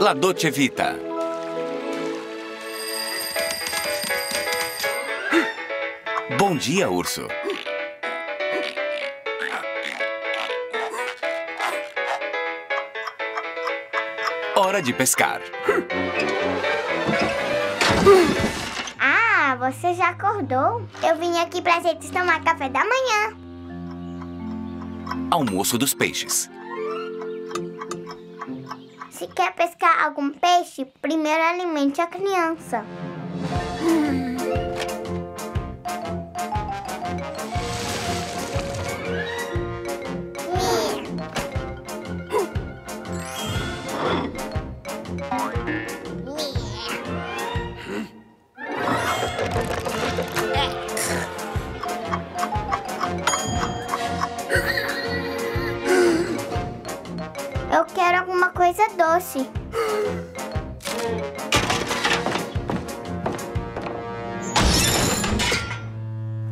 La Dolce Vita. Bom dia, urso. Hora de pescar. Ah, você já acordou? Eu vim aqui pra gente tomar café da manhã. Almoço dos peixes. Se quer pescar algum peixe, primeiro alimente a criança. Doce.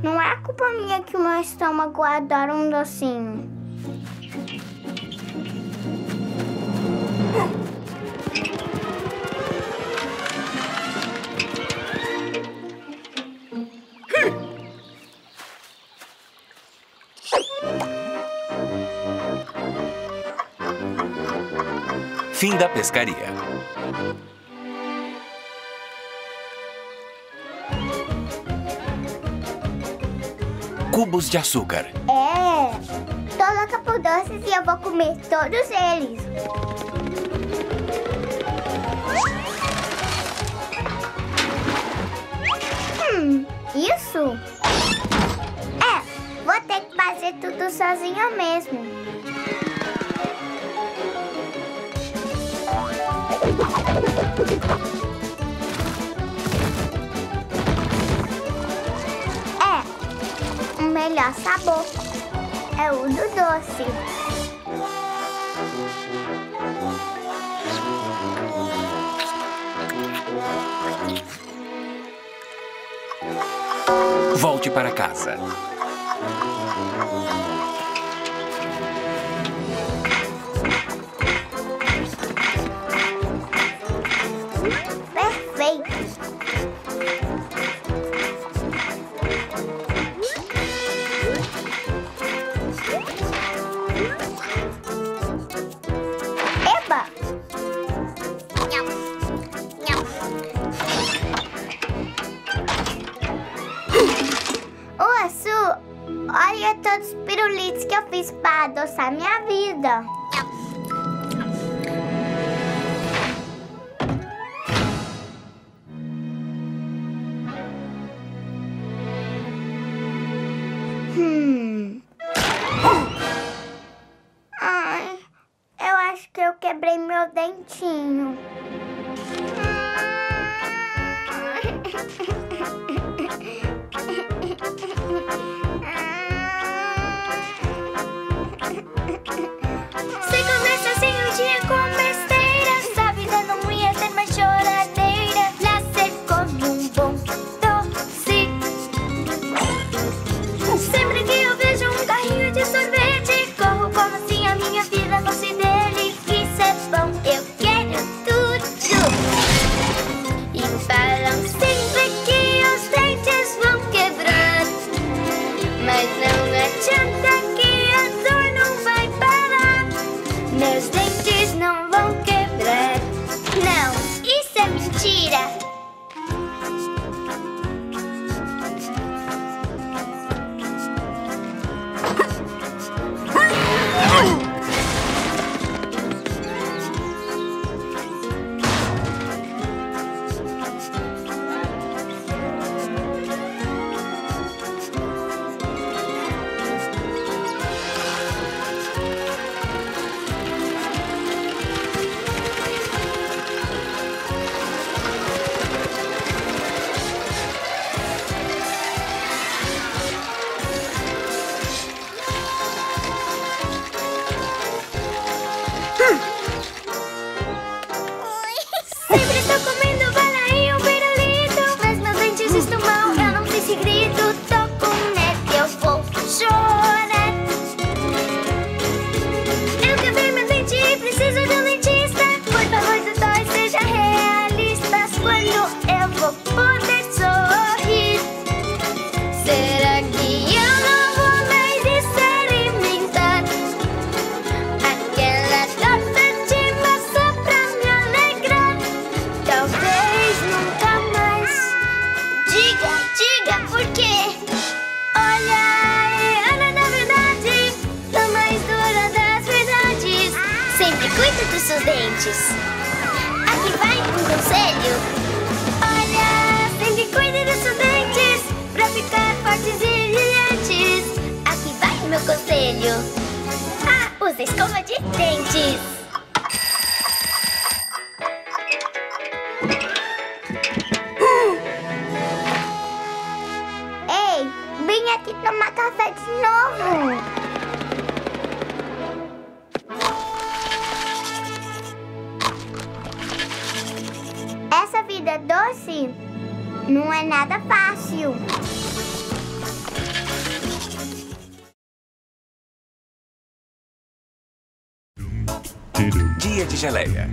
Não é culpa minha que o meu estômago adora um docinho. Fim da pescaria. Cubos de açúcar. É, tô louca por doces e eu vou comer todos eles. Hum, isso? É, vou ter que fazer tudo sozinha mesmo. É, o melhor sabor é o do doce. Volte para casa. sobre seus dentes. Aqui vai um conselho. Olha, sempre cuide dos seus dentes pra ficar fortes e brilhantes. Aqui vai meu conselho. Ah, usa escova de dentes. tomar café de novo. doce não é nada fácil. Dia de geleia.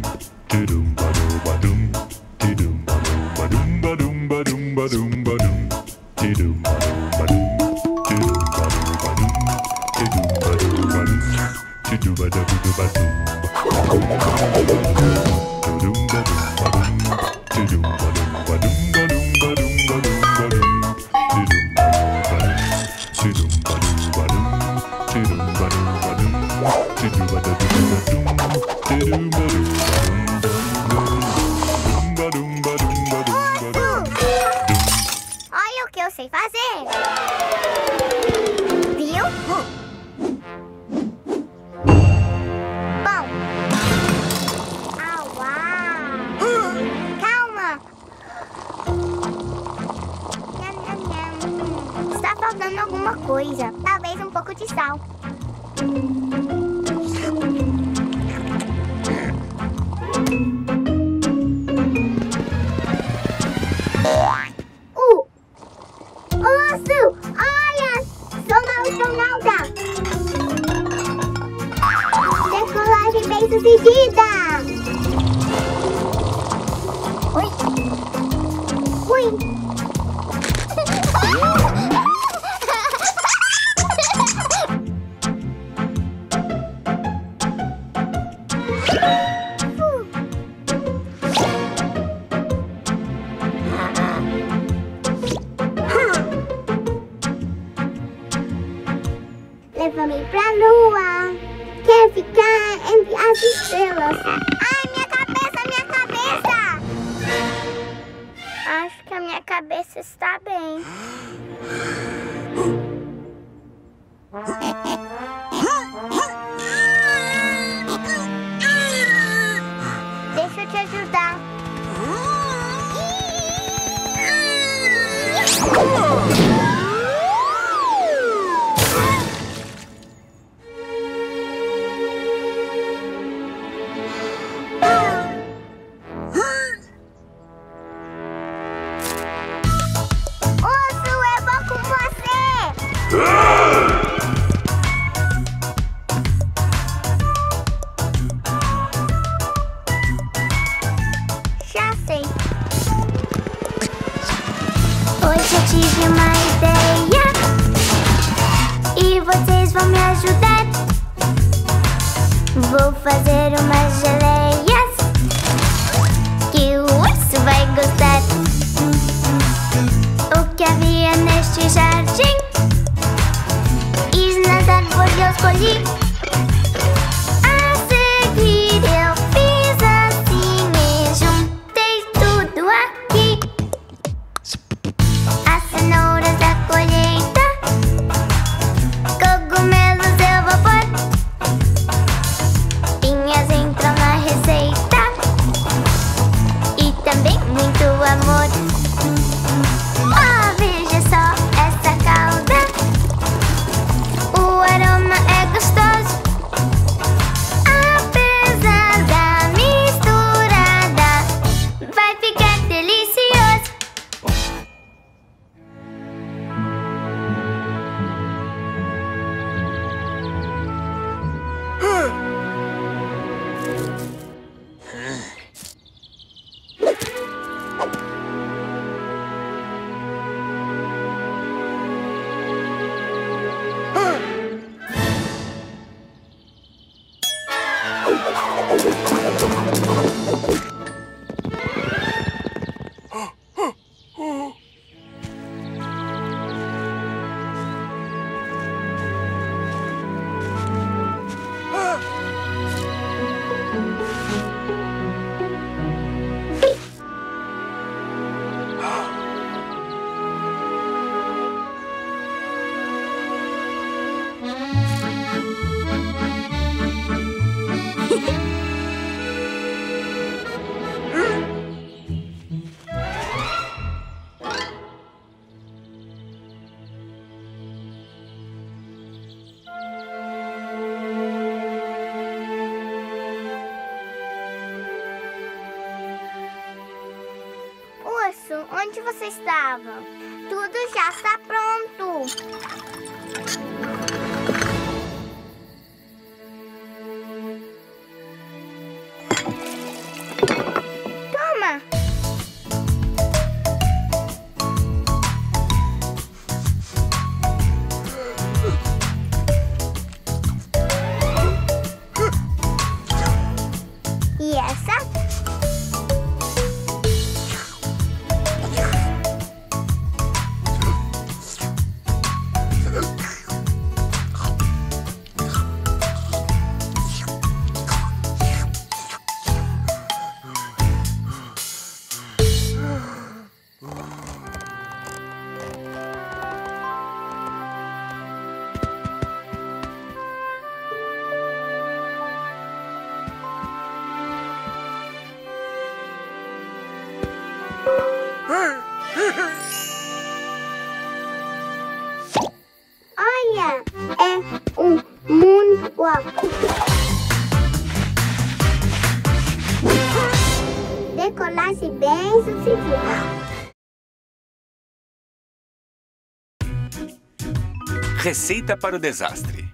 Você estava? Tudo já está pronto. Receita para o desastre.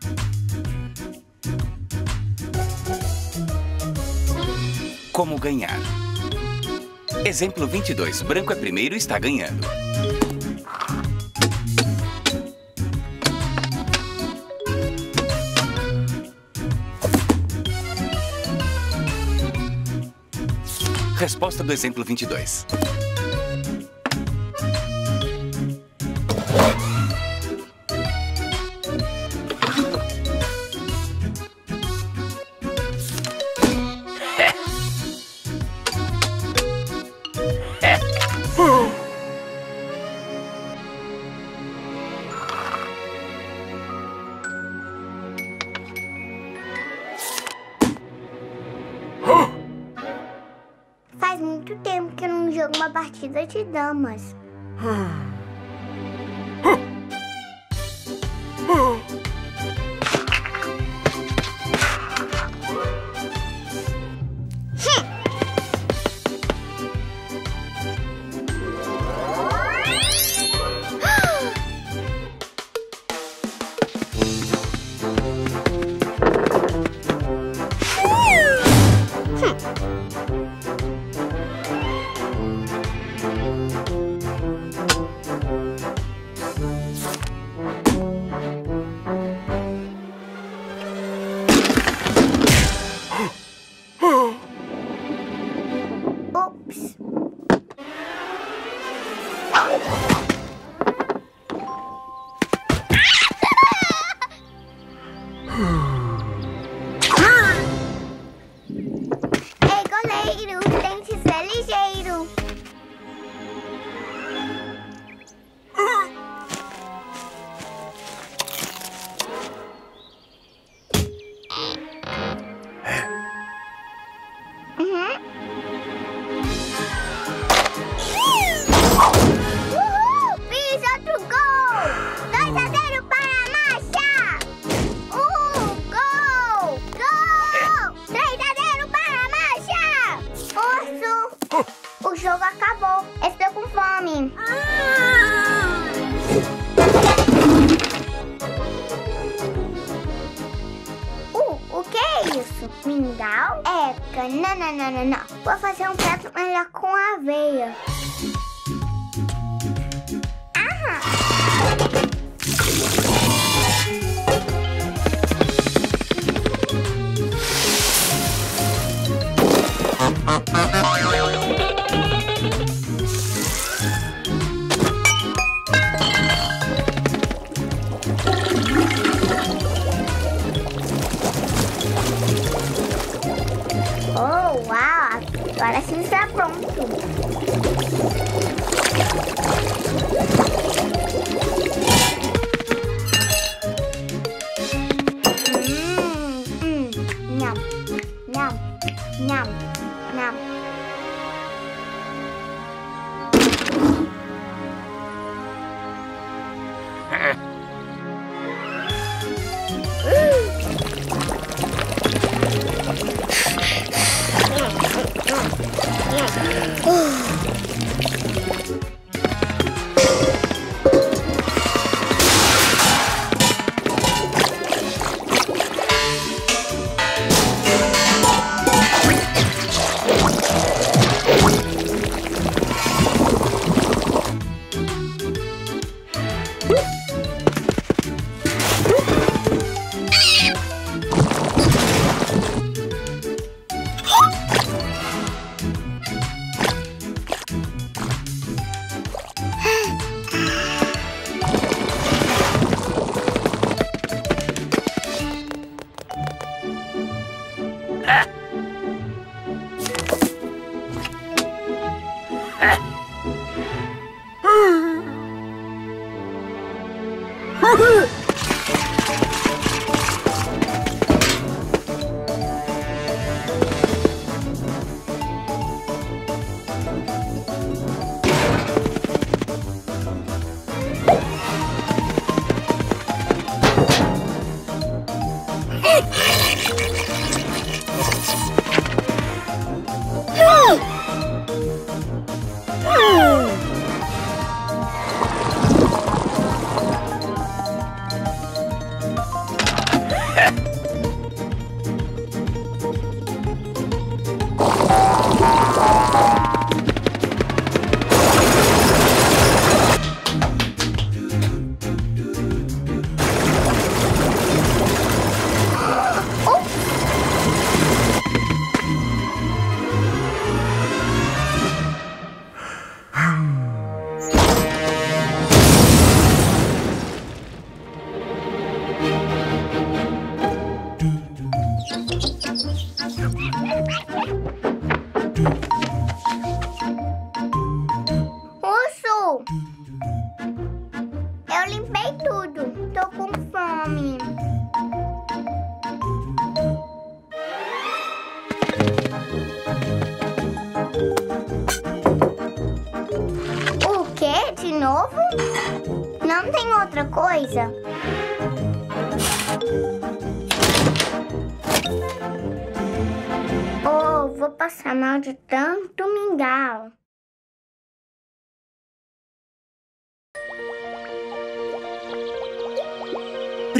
Como ganhar? Exemplo 22. Branco é primeiro e está ganhando. Resposta do exemplo 22. Partida de damas. Ops. Não, não, não. Vou fazer um prato melhor com aveia. Oh, uau! Agora sim está pronto.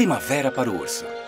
Primavera para o Urso.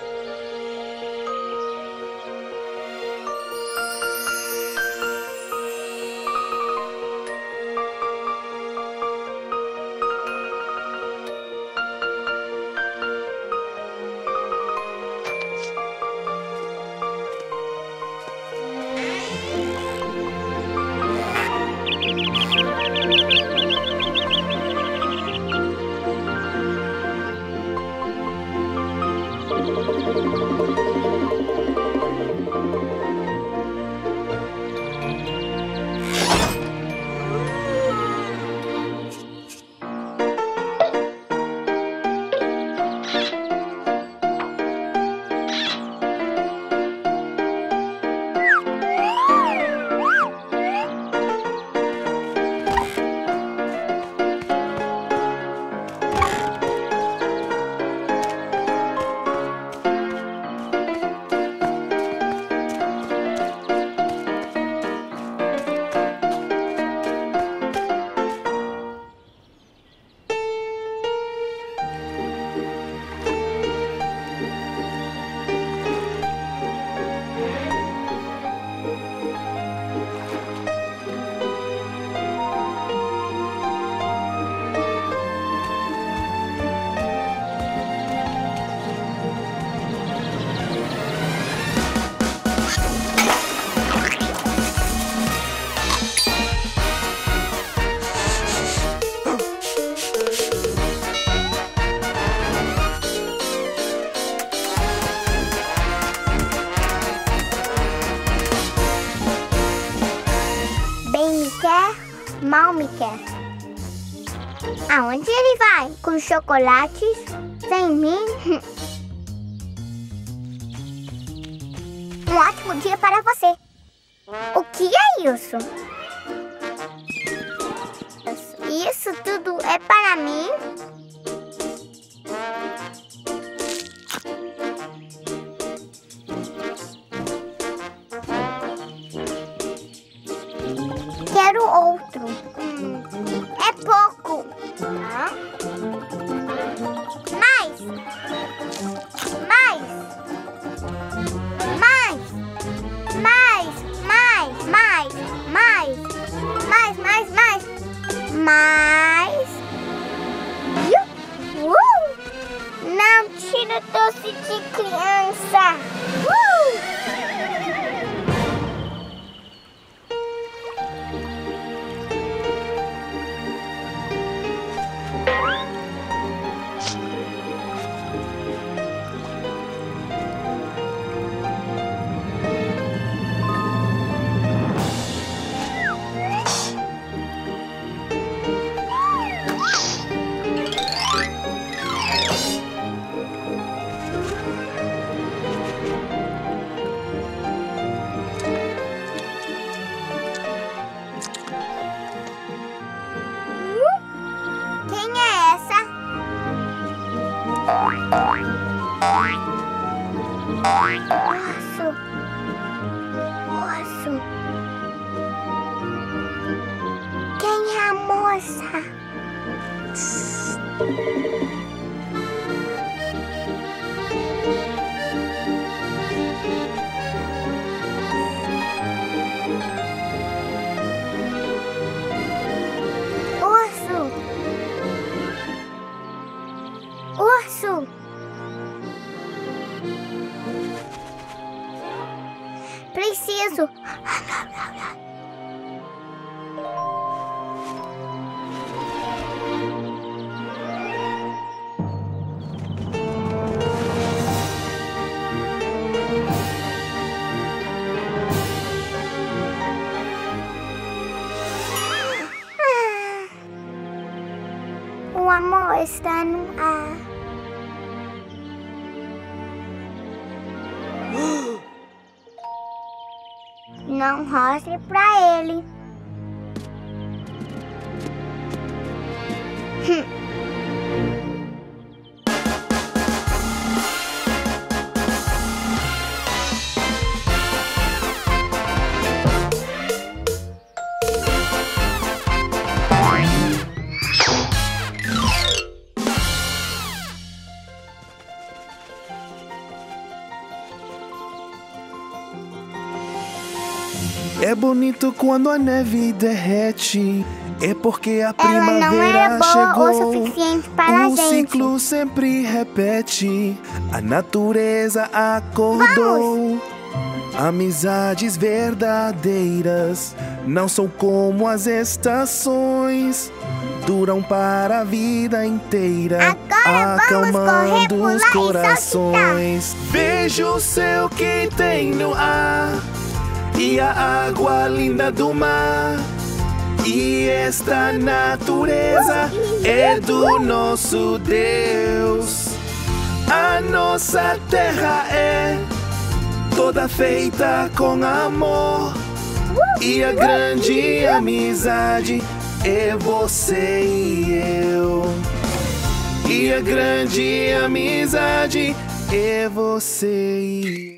chocolates sem mim? Um ótimo dia para você. O que é isso? Está no ar. Não rostre pra ele. É bonito quando a neve derrete. É porque a Ela não primavera é chegou. o ciclo sempre repete. A natureza acordou. Amizades verdadeiras não são como as estações. Duram para a vida inteira, Agora vamos acalmando os corações. Vejo o céu que tem no ar e a água linda do mar. E esta natureza é do nosso Deus. A nossa terra é toda feita com amor. E a grande amizade é você e eu. E a grande amizade é você e eu.